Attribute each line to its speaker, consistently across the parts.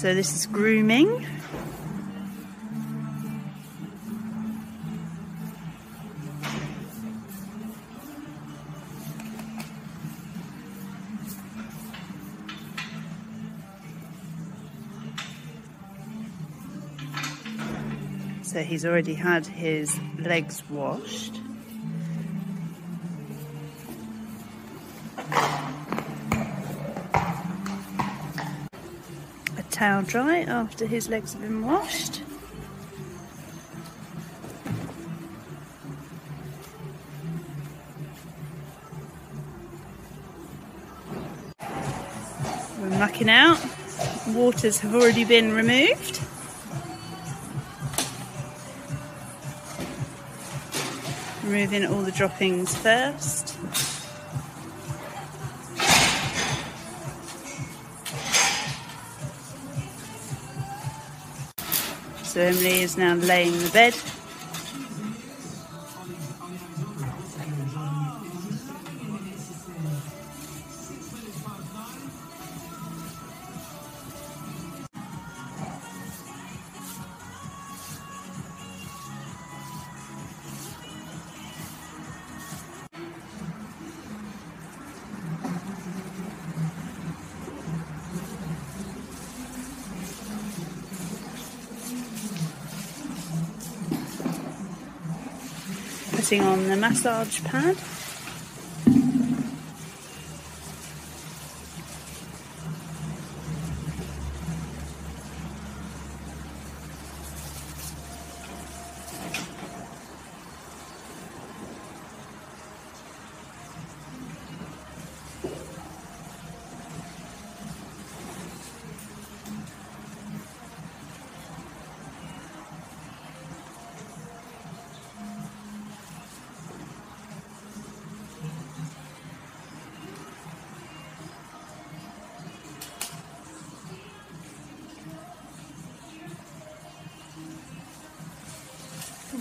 Speaker 1: So this is grooming. So he's already had his legs washed. Towel dry after his legs have been washed. We're mucking out. Waters have already been removed. removing all the droppings first. So Emily is now laying the bed. Putting on the massage pad.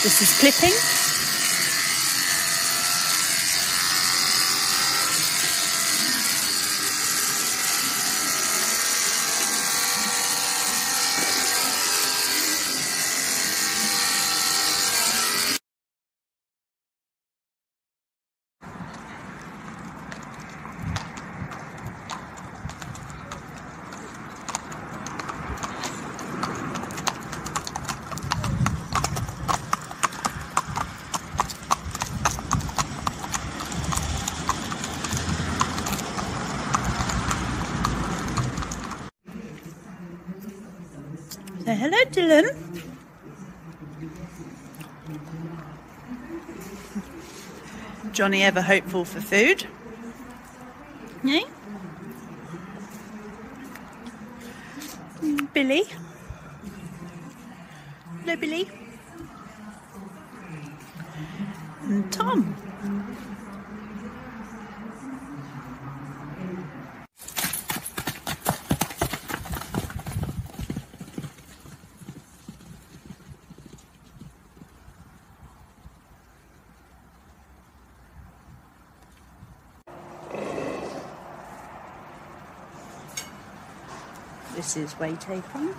Speaker 1: This is clipping. Hello, Dylan. Johnny ever hopeful for food? Yeah? Billy? Hello, Billy. And Tom. This is weigh taping.